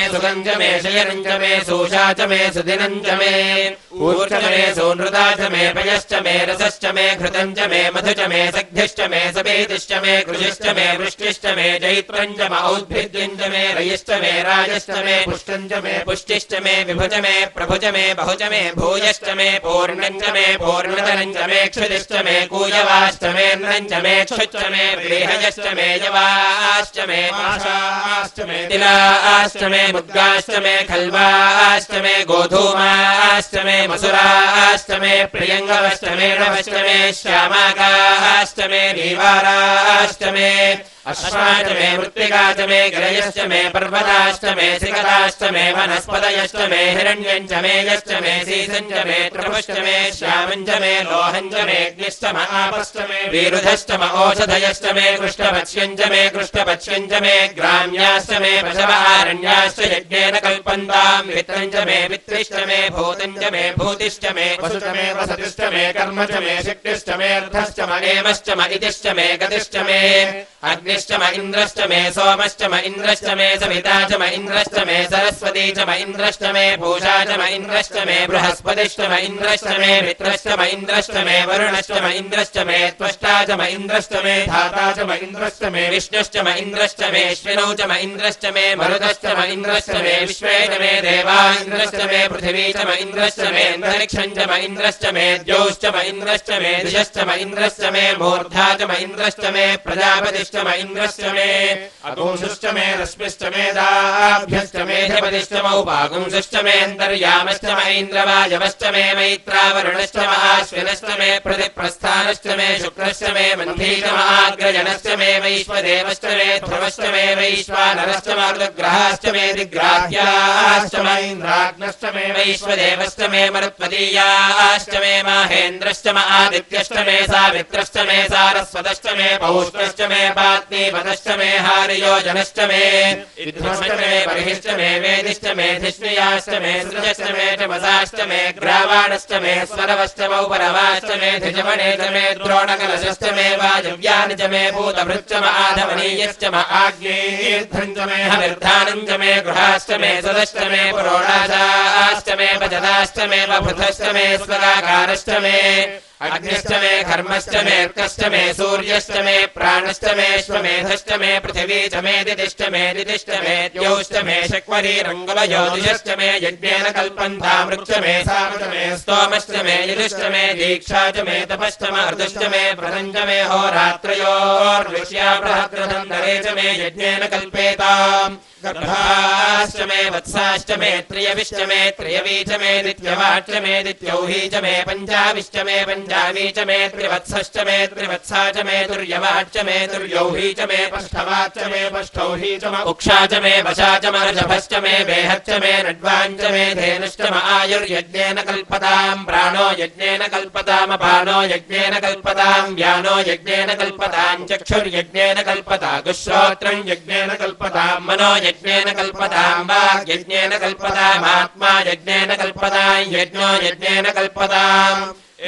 मे च मे च मे सूषा च मे सुदिनम् च मे ऊर्च मे सोनृता च मे पयश्च मे रसश्च मे च मे मधु च मे मे सपेतिश्च मे मे वृष्टिश्च मे च च मे रयिश्च मे राजश्च मे च मे पुष्टिश्च मे विभुज मे प्रभुज मे बहुज मे भूयश्च मे पूर्णम् च मे च मे मे कूयवाश्च मे च मे क्षुच्च मे मे यवाश्च मे मे तिलाश्च मे मुद्गाश्च मे खल्वाश्च मे गोधूमाश्च मे मसुराश्च मे प्रियङ्गवश्च मे श्यामाकाश्च मे नीवाराश्च मे अश्वाच मे मृत्तिका च मे गिरयश्च मे पर्वताश्च मे सिकताश्च मे वनस्पतयश्च मे यश्च मे सीसम् च मे त्रिपुश्च मे श्यामम् च मे लोहम् च मे अग्निश्च म विरुधश्च म ओषधयश्च मे कृष्णपक्ष्यम् च मे कृष्णपक्ष्यम् च मे ग्राम्याश्च मे पशवारण्याश्च यज्ञेन कल्पन्ताम् वित्तम् च मे वित्तिश्च मे भूतम् च मे भूतिश्च मे मे वसतिश्च मे कर्म च मे शक्तिश्च मे अर्थश्च म इतिश्च मे गतिश्च मे अग्निश्च म इन्द्रश्च मे सोमश्च म इन्द्रश्च मे सविता च म इन्द्रश्च मे सरस्वती च म इन्द्रश्च मे पूषा च म इन्द्रश्च मे बृहस्पतिश्च म इन्द्रश्च मे मित्रश्च म इन्द्रश्च मे वरुणश्च म इन्द्रश्च मे त्वष्टा च म इन्द्रश्च मे धाता च म इन्द्रश्च मे विष्णुश्च म इन्द्रश्च मे श्विनौ च म इन्द्रश्च मे मरुदश्च म इन्द्रश्च मे विश्वे च मे देवा इन्द्रश्च मे पृथिवी च म इन्द्रश्च मे अन्तरिक्षम् च म इन्द्रश्च मे द्यौश्च म इन्द्रश्च मे दिशश्च म इन्द्रश्च मे मूर्धा च म इन्द्रश्च मे प्रजापतिश्च म इन्द्रश्च मे अगुंसुश्च मे रश्मिश्च मे दाभ्यश्च मेधिपतिश्च मौपागुंसुश्च मे अन्तर्यामश्च म मैत्रावरुणश्च म आश्विनश्च मे प्रतिप्रस्थानश्च मे शुक्रश्च मे मन्थी महाग्रजनश्च मे वैश्वदेवश्च मे ध्रुवश्च मे वैश्वानरश्च मरुदग्रहाश्च मे दिग्राह्याश्च म इन्द्राग्नश्च मे वैश्वदेवश्च मे मरुत्वदीयाश्च मे माहेन्द्रश्च म आदित्यश्च मे सावित्रश्च मे सारस्वतश्च मे पौष्णश्च मे पात्नीपदश्च मे हारियोजनश्च मे। विध्वश्च मे बर्हिश्च मे वेदिश्च मे धिष्णयाश्च मे सृजश्च मे चमसाश्च मे ग्रावाणश्च मे स्वरवश्च मौपरवाश्च मे धिजमणे च मे द्रोणकलशश्च मे वाजव्यानि च मे भूतभृच्च म आधमनीयश्च म आग्नेयेद्धम् च मे हविर्धानम् च मे गृहाश्च मे सदश्च मे पुरोडाशाश्च मे पचदाश्च मे बभृतश्च मे स्वराकारश्च मे अग्निश्च मे घर्मश्च मे अर्कश्च मे सूर्यश्च मे प्राणश्च मे श्वमेधश्च मे पृथिवी च मे दिदिश्च मे दिदिश्च मे शक्वरी रङ्गलज्योतिषश्च मे यज्ञेन कल्पन्तामृक्ष मे सामच मे स्तोमश्च मे यजुश्च मे दीक्षा च मे तपश्च म अर्धश्च मे होरात्रयोर्विष्या बृहद्रथन्दरे च मे यज्ञेन कल्पेताम् गर्भाश्च मे वत्साश्च मे त्रियविश्च मे त्रियवी च मे दित्यवाच्च मे दित्यौही च मे पञ्चाविश्च मे पञ्चावी च मे त्रिवत्सश्च मे त्रिवत्सा आयुर्यज्ञेन कल्पताम् प्राणो यज्ञेन कल्पताम् अपानो यज्ञेन कल्पताम् व्यानो यज्ञेन कल्पताम् चक्षुर्यज्ञेन कल्पता गुश्रोत्रम् यज्ञेन कल्पताम् मनो यज्ञेन कल्पताम् वाक् यज्ञेन कल्पतामात्मा यज्ञेन कल्पताम् यज्ञो यज्ञेन कल्पताम्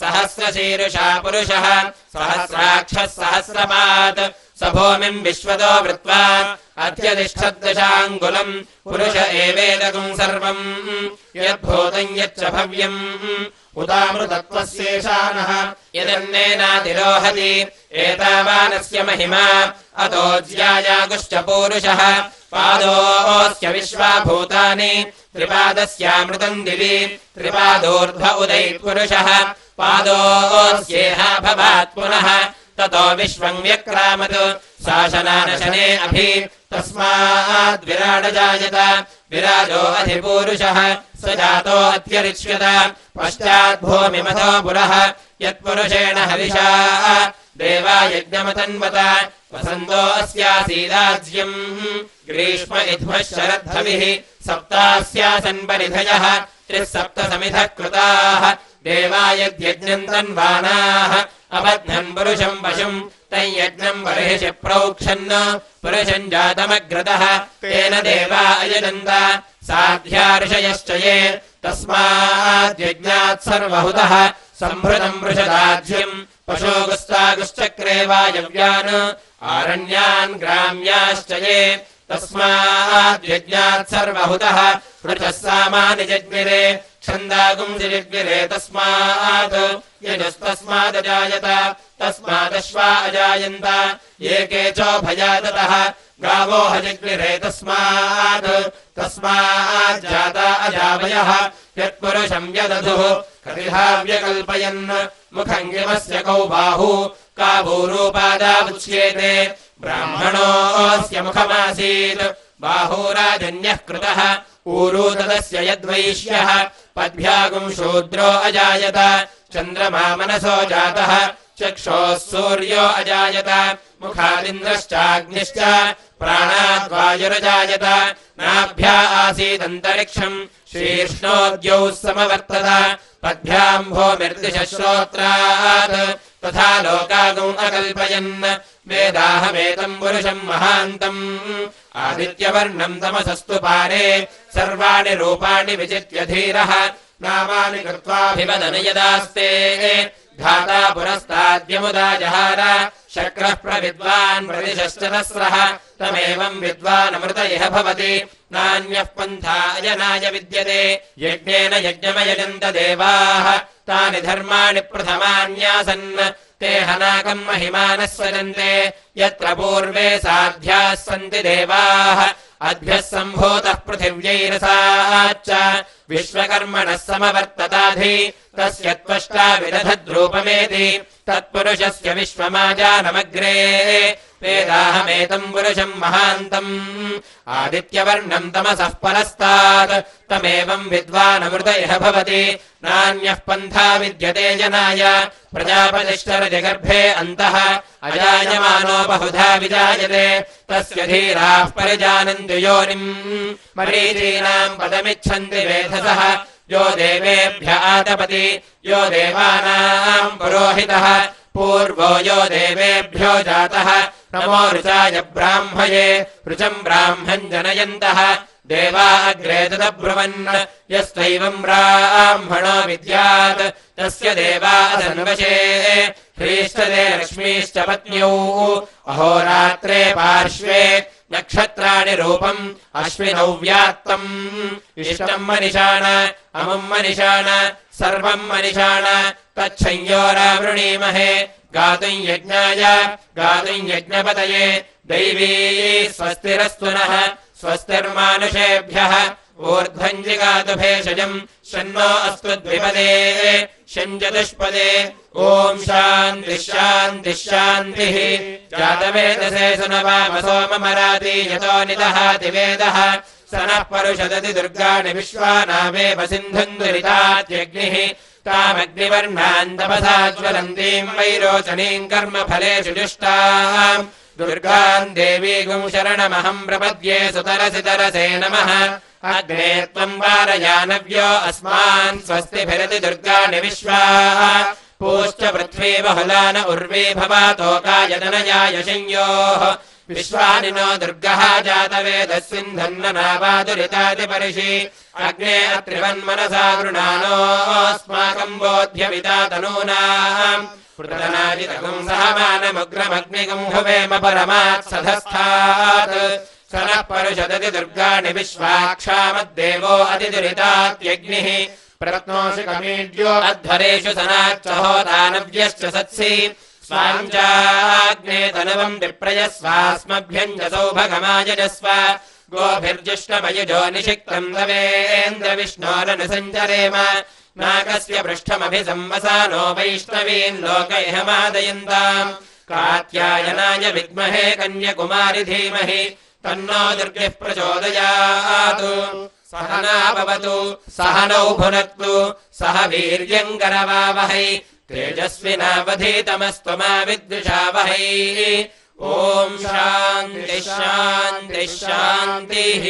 सहस्रशीर्षा पुरुषः सहस्राक्षः सहस्रपात् स भूमिम् विश्वतो वृत्वा अत्यतिष्ठद्दशाङ्गुलम् पुरुष एवेदकम् सर्वम्। यद्भूतम् यच्च भव्यम्। उदामृतत्वस्येषानः यदन्नेनातिरोहति एतावानस्य महिमा अतो ज्यायागुश्च पूरुषः। पादोऽस्य विश्वा भूतानि त्रिपादस्यामृतम् दिवि। त्रिपादोर्ध्व उदै पुरुषः पादोऽस्येह भवात् पुनः ततो विश्वम् व्यक्रामत्। शासनानशने अभि तस्माद्विराडजायत विराजो अधिपूरुषः स जातो अत्यरिच्यत। पश्चाद्भूमिमथो पुरः यत्पुरुषेण हविषा। देवा वसन्तो अस्यासीदाज्यम्। ग्रीष्म इध्मः शरद्धविः सप्तास्यासन् परिधयः त्रिः सप्तसमिधः कृताः देवा यद्यज्ञम् तन्वानाः। अबध्नन् पुरुषम् पशुम् तञ्यज्ञम् बर्हिषि प्रोक्षन् पुरुषम् जातमग्रतः तेन देवा अयजन्त। साध्या ऋषयश्च ये तस्माद्यज्ञात् सर्वहुतः। सम्भृतम् वृषदाज्यम् पशोगुस्तागुश्चक्रे वायव्यान्। आरण्यान् ग्राम्याश्च ये तस्माद्यज्ञात् सर्वहुतः। वृषः सामानि जग्निरे छन्दागुंसिजिग्निरे तस्मात्। यजस्तस्मादजायत तस्मादश्वा अजायन्त। एके चोभयादतः गावो हजग्निरे तस्मात्। तस्माज्जाता अजावयः यत्पुरुषम् यदधुः। कविहाव्यकल्पयन् मुखम् यमस्य कौ बाहु का भूरूपादावुच्येते ब्राह्मणोऽस्य मुखमासीत् बाहूराजन्यः कृतः। ऊरू तदस्य यद्वैश्यः पद्भ्यागुम् शूद्रो अजायत। चन्द्रमा मनसो जातः चक्षोः सूर्यो अजायत मुखादिन्द्रश्चाग्निश्च प्राणाद्वायुरजायत नाभ्या आसीदन्तरिक्षम् शीर्ष्णोद्यौ समवर्तत पद्भ्याम् भोमिर्दिशश्रोत्रात् तथा लोकागम् अकल्पयन् वेदाहमेतम् पुरुषम् महान्तम्। आदित्यवर्णम् तमसस्तु पारे सर्वाणि रूपाणि विचित्य धीरः नामानि कृत्वाभिवदन यदास्ते धाता पुरस्ताद्यमुदा जहार शक्रः प्रविद्वान् प्रतिशश्चतस्रः तमेवम् विद्वानमृत इह भवति। नान्यः पन्था अजनाय विद्यते यज्ञेन यज्ञमयजन्त देवाः। तानि धर्माणि प्रथमान्यासन् ते हनाकम् महिमानः सजन्ते यत्र पूर्वे साध्याः सन्ति देवाः अद्भ्यः सम्भूतः पृथिव्यैरसाच्च। विश्वकर्मणः समवर्तताधि। तस्य त्वष्टा विदधद्रूपमेति। तत्पुरुषस्य विश्वमाजानमग्रे वेदाहमेतम् पुरुषम् महान्तम्। आदित्यवर्णम् तमसः परस्तात् तमेवम् विद्वानमृत इह भवति। नान्यः पन्था विद्यते जनाय। प्रजापतिष्ठरजगर्भे अन्तः। अजायमानो बहुधा विजायते। तस्य धीराः परिजानन्ति योनिम्। मरीचीनाम् पदमिच्छन्ति वेधसः। यो देवेभ्य आतपति। यो देवानाम् पुरोहितः। पूर्वो यो देवेभ्यो जातः नमो ऋचाय ब्राह्मये। ऋचम् ब्राह्मम् जनयन्तः। देवा अग्रे तदब्रुवन्। यस्त्वैवम् ब्राह्मणो विद्यात्। तस्य देवा धन्वशे ह्रीष्टते लक्ष्मीश्च पत्न्यौ। अहोरात्रे पार्श्वे नक्षत्राणि रूपम्। अश्विनौ व्यात्तम् इष्टम् मनिषाण। अमुम् मनिषाण। सर्वम् मनिषाण। तच्छंयोरावृणीमहे गातुम् यज्ञाय गातुम् यज्ञपतये। दैवी स्वस्तिरस्तु नः स्वस्तिर्मानुषेभ्यः। ऊर्ध्वम् जिगातु भेषजम् शन्नो अस्तु द्विपदे। शञ्चतुष्पदे ॐ शान्तिः यतो निदहाति वेदः। स नः परुषदति दुर्गाणि विश्वानामेव सिन्धुम् दुरितात्यग्निः तामग्निवर्णाम् तपसा ज्वलन्तीम् वैरोचनीम् कर्मफलेषु जुष्टाम् दुर्गाम् देवीगुम् शरणमहम् प्रपद्ये सुतरसि तरसे नमः। अग्ने त्वम् वारयानव्यो अस्मान् स्वस्तिभिरति दुर्गाणि विश्वा पूश्च पृथ्वी बहुला न उर्वी भवातोकायतनयाय संयोः विश्वानि नो दुर्गः जातवेदः सिन्धन्न नावादुरितादिपरिषि अग्ने अत्रिवन्मनसा गृणानोऽस्माकम् बोध्यविता तनूनाम्। पृतनादितगुम् सहमानमुग्रमग्निगम् हुवेम परमात्सधस्थात् स नः परुषदति दुर्गाणि विश्वाक्षामद्देवो अतिदुरितात्यग्निः प्रत्नोषि कमीड्यो अध्वरेषु सनाच्चहोदानव्यश्च सत्सि स्वाञ्चाग्ने तनुवम् विप्रयस्वास्मभ्यञ्जसौ भगमायजस्व गोभिर्जुष्टमयुजो निषिक्तम् तवेन्द्रविष्णोरनुसञ्चरेम नागस्य पृष्ठमभिसंवसानो वैष्णवीन् लोक इह मादयन्ताम् कात्यायनाय विद्महे कन्यकुमारि धीमहि तन्नो दुर्गिः प्रचोदयात्। सह नाभवतु सह नौ भुनक्तु सह वीर्यम् करवावहै तेजस्विनावधीतमस्तु मा विद्विषावहै ॐ शान्तिः शान्तिः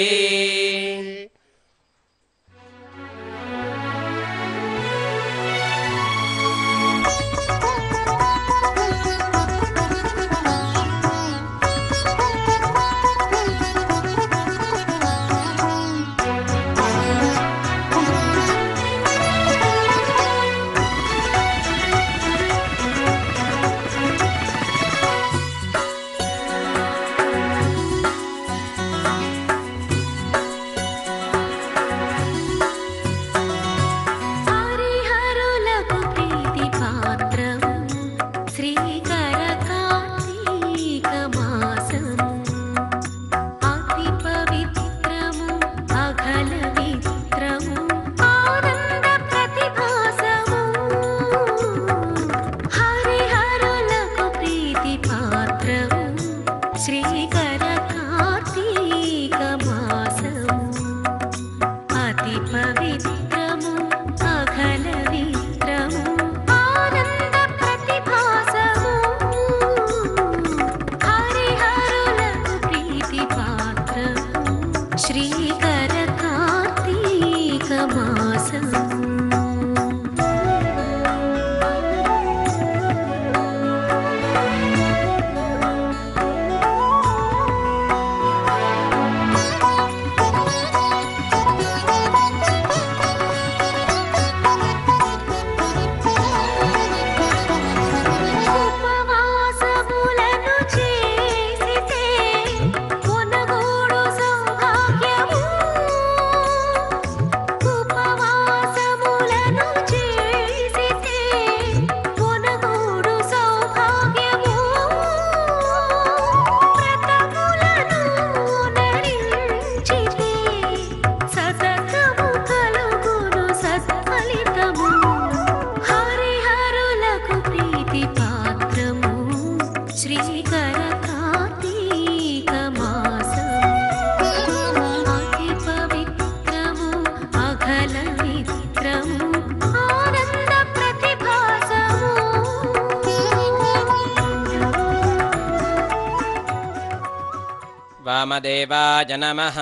देवाय नमः।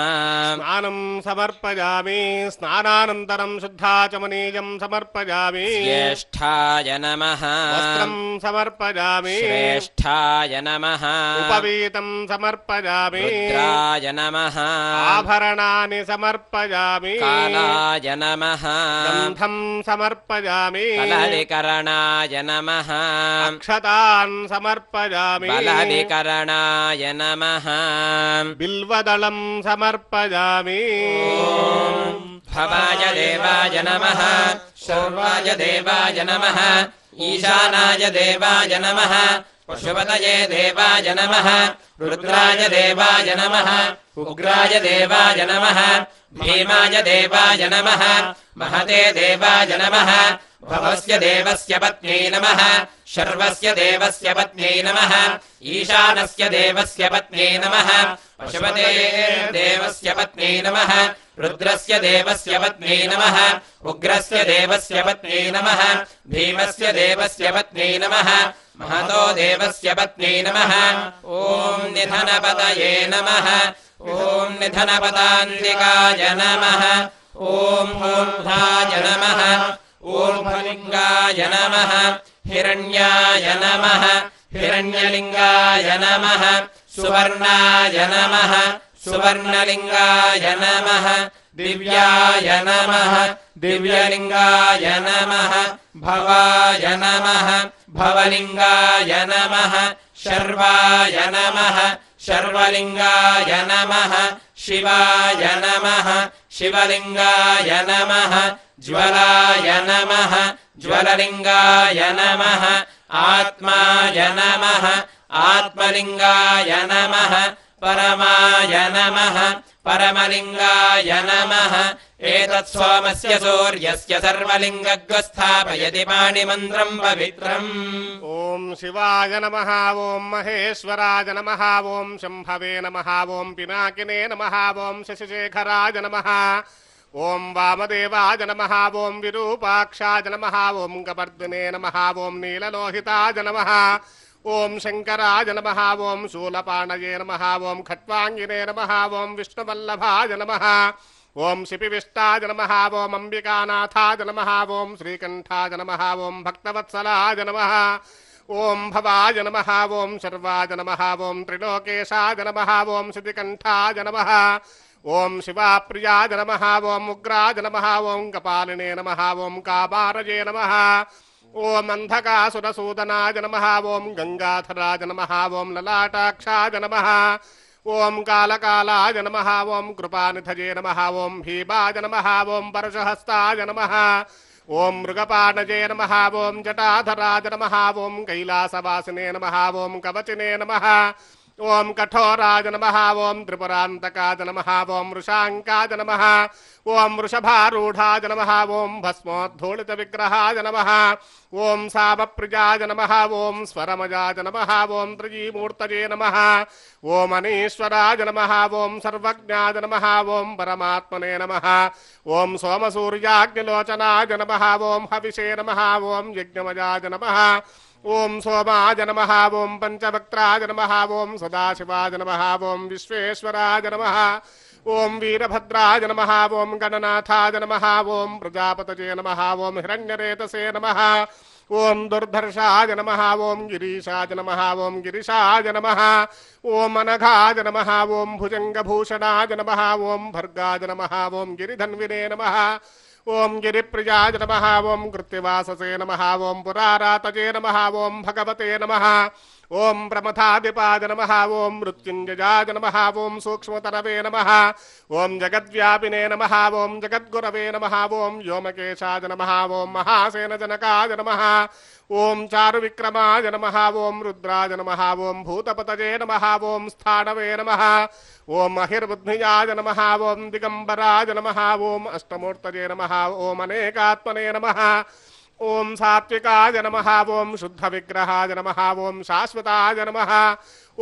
स्नानम् समर्पयामि। स्नानानन्तरम् श्रद्धा च मनीयम् समर्पयामि ज्येष्ठाय नमः वस्त्रम् समर्पयामि श्रेष्ठाय नमः उपवीतम् समर्पयामि रुद्राय नमः आभरणानि समर्पयामि कालाय नमः गन्धम् समर्पयामि कलरिकरणाय नमः अक्षतान् समर्पयामि बलविकरणाय नमः बिल्वदलम् समर्पयामि भवाय देवाय नमः। शौर्वाय देवाय नमः। ईशानाय देवाय नमः। पशुपतये देवाय नमः। रुद्राय देवाय नमः। उग्राय देवाय नमः। भीमाय देवाय नमः। महते देवाय नमः। भवस्य देवस्य पत्न्यै नमः। शर्वस्य देवस्य पत्न्यै नमः। ईशानस्य देवस्य पत्न्यै नमः पशुपते देवस्य पत्न्यै नमः रुद्रस्य देवस्य पत्न्यै नमः उग्रस्य देवस्य पत्न्यै नमः भीमस्य देवस्य पत्न्यै नमः महतो देवस्य पत्न्यै नमः। नमः ॐ निधनपदान्तिकाय नमः ॐ मूर्धाय नमः ॐ फलिङ्गाय नमः हिरण्याय नमः हिरण्यलिङ्गाय नमः सुवर्णाय नमः सुवर्णलिङ्गाय नमः दिव्याय नमः दिव्यलिङ्गाय नमः भवाय नमः भवलिङ्गाय नमः शर्वाय नमः शर्वलिङ्गाय नमः शिवाय नमः शिवलिङ्गाय नमः ज्वलाय नमः ज्वललिङ्गाय नमः आत्माय नमः आत्मलिङ्गाय नमः परमाय नमः परमलिङ्गाय नमः। एतत् सोमस्य सूर्यस्य सर्वलिङ्गग्वस्थापयति पाणिमन्त्रम् पवित्रम्। ॐ शिवाय नमः ॐ महेश्वराय नमः ॐ शम्भवे नमः ॐ पिनाकिने नमः ॐ शशिशेखराय नमः। ॐ वामदेवाय नमः ॐ विरूपाक्षाय नमः ॐ कपर्दिने नमः ॐ नीललोहिताय नमः ॐ शङ्कराय नमः ॐ शूलपाणये नमः ॐ खट्वाङ्गिने नमः ॐ विष्णुवल्लभाय नमः ॐ शिपिविष्टाय नमः ॐ अम्बिकानाथाय नमः ॐ श्रीकण्ठाय नमः ॐ भक्तवत्सलाय नमः ॐ भवाय नमः ॐ शर्वाय नमः ॐ त्रिलोकेशाय नमः ॐ श्रुतिकण्ठाय नमः ॐ शिवाप्रियाय नमः ॐ उग्राय नमः ॐ कपालिने नमः ॐ काबारये नमः ॐ अन्धकासुरसूदनाय नमः ॐ गङ्गाधराय नमः ॐ ललाटाक्षाय नमः ॐ कालकालाय नमः ॐ कृपानिधये नमः ॐ भीमाय नमः ॐ परशुहस्ताय नमः ॐ मृगपाणजे नमः ॐ जटाधराय नमः ॐ कैलासवासिने नमः ॐ कवचिने नमः ॐ कठोराय नमः ॐ त्रिपुरान्तकाय नमः ॐ वृषाङ्काय नमः ॐ वृषभारूढाय नमः भस्मोद्धूलितविग्रहाय नमः ॐ सामप्रियाय नमः ॐ स्वरमजाय नमः ॐ त्रिजीमूर्तये नमः ॐ अनीश्वराय नमः ॐ सर्वज्ञाय नमः ॐ परमात्मने नमः ॐ सोमसूर्याग्निलोचनाय नमः ॐ हविषे नमः ॐ यज्ञमजाय नमः ॐ सोमाय नमः ॐ पञ्चवक्त्राय नमः ॐ सदाशिवाय नमः ॐ विश्वेश्वराय नमः ॐ वीरभद्राय नमः ॐ गणनाथाय नमः ॐ प्रजापतये नमः ॐ हिरण्यरेतसे नमः ॐ दुर्धर्षाय नमः ॐ गिरीशाय नमः ॐ गिरिशाय नमः ॐ अनघाय नमः ॐ भुजङ्गभूषणाय नमः ॐ भर्गाय नमः ॐ गिरिधन्विने नमः ॐ गिरिप्रियाय नमः ॐ कृत्तिवाससे नमः ॐ पुरारातजे नमः ॐ भगवते नमः ॐ प्रमथादिपाय नमः ॐ मृत्युञ्जयाय नमः ॐ सूक्ष्मतरवे नमः ॐ जगद्व्यापिने नमः ॐ जगद्गुरवे नमः ॐ व्योमकेशाय नमः ॐ महासेनजनकाय नमः ॐ चारुविक्रमाय नमः ॐ रुद्राय नमः ॐ भूतपतये नमः ॐ स्थाणवे नमः ॐ महिर्बुद्धियाय नमः ॐ दिगम्बराय नमः ॐ अष्टमूर्तये नमः ॐ अनेकात्मने नमः ॐ सात्विकाय नमः ॐ शुद्धविग्रहाय नमः ॐ शाश्वताय नमः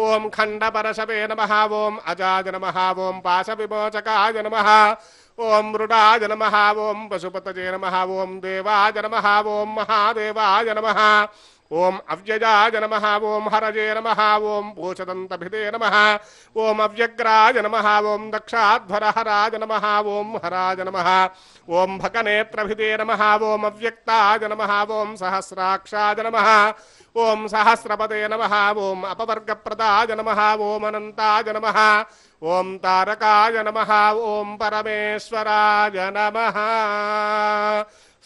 ॐ खण्डपरशवे नमः ॐ अजाय नमः ॐ पाशविमोचकाय नमः ॐ मृडाय नमः ॐ पशुपतये नमः ॐ देवाय नमः ॐ महादेवाय नमः ॐ अव्ययाय नमः ॐ हरये नमः ॐ पूषदन्तभिदे नमः ॐ अव्यग्राय नमः ॐ दक्षाध्वरहराय नमः ॐ हराय नमः ॐ भकनेत्रभिदे नमः ॐ अव्यक्ताय नमः ॐ सहस्राक्षाय नमः ॐ सहस्रपदे नमः ॐ अपवर्गप्रदाय नमः ॐ अनन्ताय नमः ॐ तारकाय नमः ॐ परमेश्वराय नमः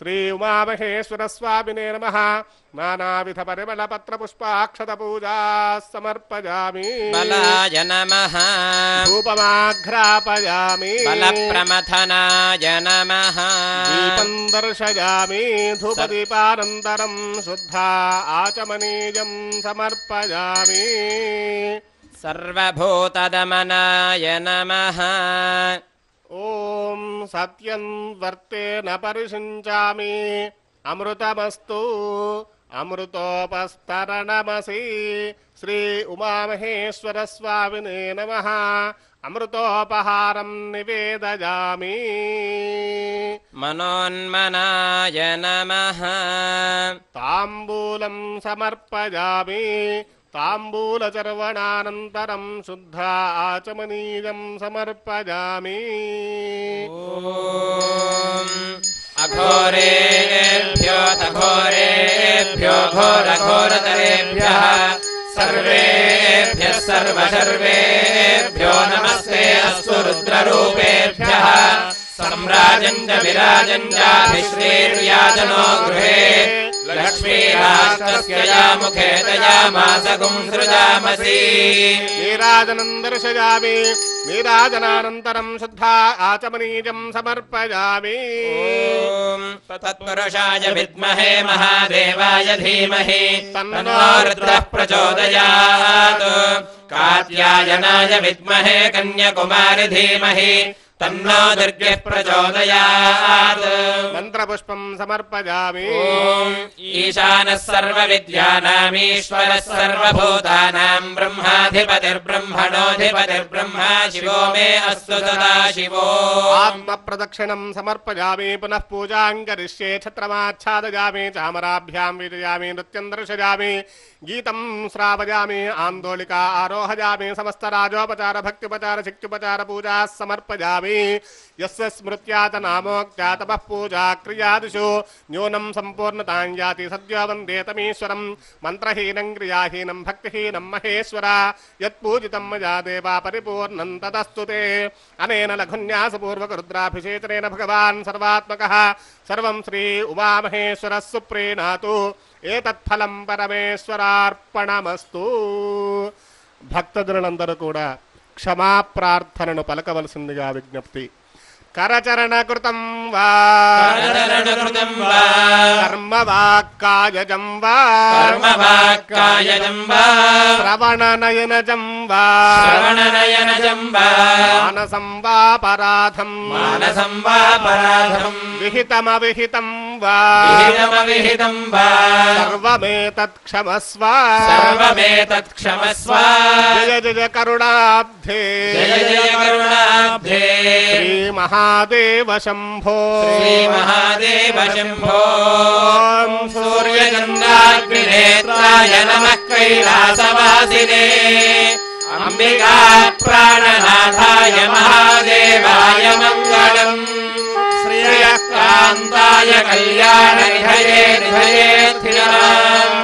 श्री उमामहेश्वरस्वामिने नमः। मानाविध समर्पयामि बलाय नमः। उपमाघ्रापयामि बलप्रमथनाय नमः। दीपम् दर्शयामि। धूपदीपानन्तरम् शुद्धा आचमनीयम् समर्पयामि। सर्वभूतदमनाय नमः। ॐ सत्यम् वर्तेन परिषिञ्चामि। अमृतमस्तु। अमृतोपस्तरणमसि। श्री उमामहेश्वरस्वामिने नमः। अमृतोपहारम् निवेदयामि। मनोन्मनाय नमः। ताम्बूलम् समर्पयामि। ताम्बूलचर्वणानन्तरम् शुद्धा च समर्पयामि। अघोरेभ्यो अघोरेभ्योऽघोरेभ्यो घोरघोरतरेभ्यः सर्वेभ्यः सर्वसर्वेभ्यो नमस्ते अस्तु रुद्ररूपेभ्यः। साम्राजञ्च विराजन्जनो गृहे। लक्ष्मीराया मुखे तया मातकुम् सृजामसि। वीराजनम् दर्शयामि नीराजनानन्तरम् शुद्धा आचमनीजम् समर्पयामि तत्पुरुषाय विद्महे महादेवाय धीमहि। सन्नः प्रचोदयात्। कात्यायनाय विद्महे कन्यकुमारि धीमहि। तन्नो दुर्गः प्रचोदयात्। मन्त्रपुष्पम् समर्पयामि। ईशानः सर्वविद्यानामीश्वरः सर्वभूतानाम् ब्रह्माधिपतिर्ब्रह्मणोऽधिपतिर्ब्रह्मा शिवो मे अस्तु सदा शिवो। आत्मप्रदक्षिणम् समर्पयामि पुनः पूजाम् करिष्ये छत्रमाच्छादयामि चामराभ्याम् विजयामि नृत्यम् दर्शयामि गीतम् श्रावयामि आन्दोलिका आरोहयामि समस्तराजोपचार भक्त्युपचार शिक्त्युपचार पूजाः समर्पयामि। పూజా సమర్పయామి యస్య స్మృత్యాత నామోక్త్యా తపః పూజా క్రియాదిషు న్యూనం సంపూర్ణతాం యాతి సద్యో వందేతమీశ్వరం మంత్రహీనం క్రియాహీనం భక్తిహీనం మహేశ్వర యత్పూజితం మయా దేవా పరిపూర్ణం తదస్తు తే అనేన లఘున్యాసపూర్వక రుద్రాభిషేచనేన భగవాన్ సర్వాత్మకः సర్వం శ్రీ ఉమామహేశ్వరः సుప్రీణాతు ఏతత్ఫలం పరమేశ్వరార్పణమస్తు భక్తజనులందరూ కూడా క్షమాప్రార్థనను పలకవలసిందిగా విజ్ఞప్తి. करचरणकृतं वा करचरणकृतं वा कर्मवाक्कायजं वा कर्मवाक्कायजं वा श्रवणनयनजं वा श्रवणनयनजं वा मानसं वा पराधं मानसं वा पराधं विहितमविहितं वा विहितमविहितं वा सर्वमेतत्क्षमस्व सर्वमेतत्क्षमस्व जय जय करुणाब्धे जय जय करुणाब्धे श्रीमहा महादेव शम्भो। महादेव शम्भो। सूर्यचन्द्राग्निनेत्राय नमः कैलासवासिने। अम्बिका प्राणनाथाय महादेवाय मङ्गलम्। श्रेयकान्ताय कल्याण विहे निहये त्रिणा